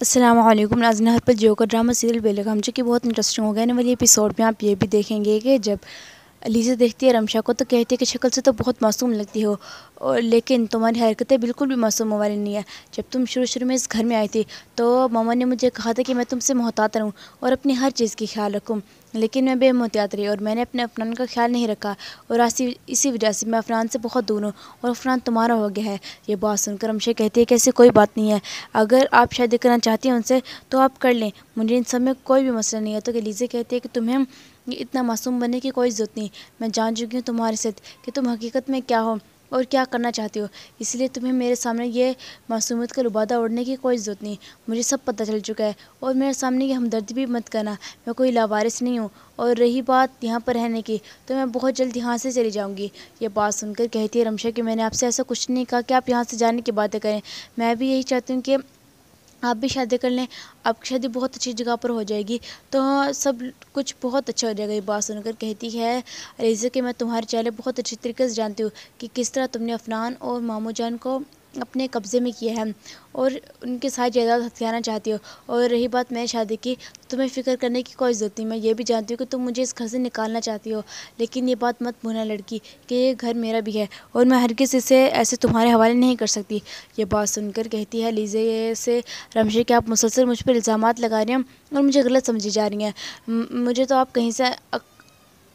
असलम नाजन हर पर जियो का drama serial जो कि बहुत इंटरेस्टिंग हो गया ना वाली एपिसोड में आप ये भी देखेंगे कि जब अलीज़ा देखती है, रमशा को तो कहती है कि शक्ल से तो बहुत मासूम लगती हो। और लेकिन तुम्हारी हरकतें बिल्कुल भी मासूम वाली नहीं है। जब तुम शुरू शुरू में इस घर में आई थी तो मामा ने मुझे कहा था कि मैं तुमसे मोहतात रहूँ और अपनी हर चीज़ की ख्याल रखूँ। लेकिन मैं बेमोहतियात रही और मैंने अपने अफनान का ख्याल नहीं रखा और आज इसी वजह से मैं अफनान से बहुत दूर हूँ और अफनान तुम्हारा हो गया है। ये बात सुनकर हमशे कहती है कि ऐसी कोई बात नहीं है। अगर आप शादी करना चाहती हैं उनसे तो आप कर लें। मुझे इन सब में कोई भी मसला नहीं है। तो लीजे कहती है कि तुम्हें इतना मासूम बनने की कोई ज़रूरत नहीं। मैं जान चुकी हूँ तुम्हारे साथ कि तुम हकीकत में क्या हो। और क्या करना चाहती हो? इसलिए तुम्हें मेरे सामने ये मासूमियत का लुबादा उड़ने की कोई ज़रूरत नहीं। मुझे सब पता चल चुका है और मेरे सामने ये हमदर्दी भी मत करना। मैं कोई लावारिस नहीं हूँ और रही बात यहाँ पर रहने की तो मैं बहुत जल्द यहाँ से चली जाऊँगी। ये बात सुनकर कहती है रमशा कि मैंने आपसे ऐसा कुछ नहीं कहा कि आप यहाँ से जाने की बातें करें। मैं भी यही चाहती हूँ कि आप भी शादी कर लें, आपकी शादी बहुत अच्छी जगह पर हो जाएगी। तो सब कुछ बहुत अच्छा हो जाएगा, ये बात सुनकर कहती है रेज़ा कि मैं तुम्हारे चेहरे बहुत अच्छी तरीके से जानती हूँ कि किस तरह तुमने अफनान और मामू जान को अपने कब्ज़े में किया है और उनके साथ जायदाद हथियाना चाहती हो। और रही बात मैंने शादी की, तुम्हें फ़िक्र करने की कोई ज़रूरत नहीं। मैं ये भी जानती हूँ कि तुम मुझे इस घर से निकालना चाहती हो, लेकिन ये बात मत भूलना लड़की कि ये घर मेरा भी है और मैं हर किसी से ऐसे तुम्हारे हवाले नहीं कर सकती। ये बात सुनकर कहती है लीजे से रमशे कि आप मुसलसल मुझ पर इल्ज़ाम लगा रहे हैं और मुझे गलत समझी जा रही हैं? मुझे तो आप कहीं से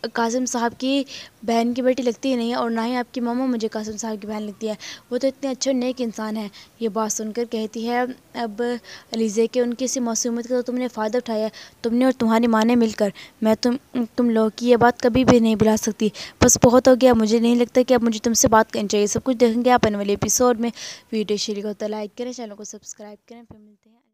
कासिम साहब की बहन की बेटी लगती ही नहीं है और ना ही आपकी मामा मुझे कासिम साहब की बहन लगती है। वो तो इतने अच्छे नेक इंसान हैं, ये बात सुनकर कहती है, अब अलीज़े के उनकी इसी मासूमियत का तो तुमने फ़ायदा उठाया तुमने और तुम्हारी माँ ने मिलकर। मैं तुम तुम लोग की ये बात कभी भी नहीं बुला सकती। बस बहुत हो गया, मुझे नहीं लगता कि अब मुझे तुमसे बात करनी चाहिए। सब कुछ देखेंगे आप आने वाले एपिसोड में। वीडियो शेयर को तो लाइक करें, चैनल को सब्सक्राइब करें, फिर मिलते हैं।